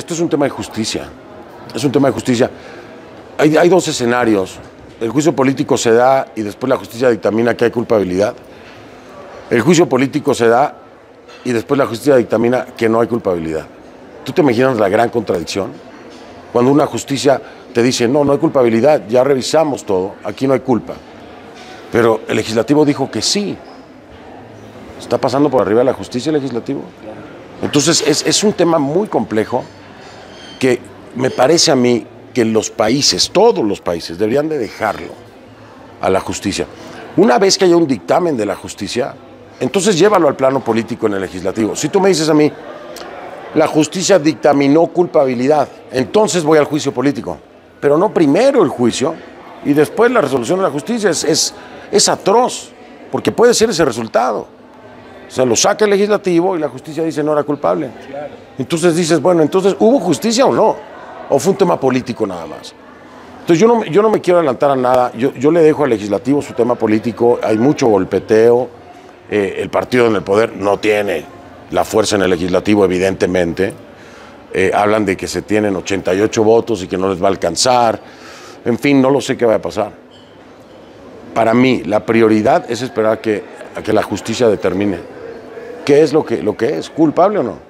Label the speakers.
Speaker 1: esto es un tema de justicia. Es un tema de justicia. Hay, hay dos escenarios. El juicio político se da y después la justicia dictamina que hay culpabilidad. El juicio político se da y después la justicia dictamina que no hay culpabilidad. ¿Tú te imaginas la gran contradicción? Cuando una justicia te dice, no, no hay culpabilidad, ya revisamos todo, aquí no hay culpa. Pero el legislativo dijo que sí. ¿Está pasando por arriba de la justicia legislativo? Entonces es, es un tema muy complejo que me parece a mí que los países, todos los países, deberían de dejarlo a la justicia. Una vez que haya un dictamen de la justicia, entonces llévalo al plano político en el legislativo. Si tú me dices a mí, la justicia dictaminó culpabilidad, entonces voy al juicio político. Pero no primero el juicio y después la resolución de la justicia. Es, es, es atroz, porque puede ser ese resultado. O sea, lo saca el legislativo y la justicia dice no era culpable. Entonces dices, bueno, entonces, ¿hubo justicia o no? ¿O fue un tema político nada más? Entonces yo no, yo no me quiero adelantar a nada, yo, yo le dejo al legislativo su tema político, hay mucho golpeteo, eh, el partido en el poder no tiene la fuerza en el legislativo, evidentemente. Eh, hablan de que se tienen 88 votos y que no les va a alcanzar. En fin, no lo sé qué va a pasar. Para mí, la prioridad es esperar que, a que la justicia determine qué es lo que, lo que es, culpable o no.